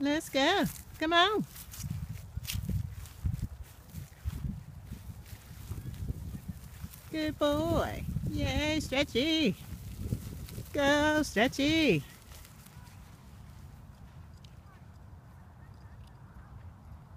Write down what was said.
Let's go. Come on. Good boy. Yay, Stretchy. Go, Stretchy.